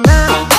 now.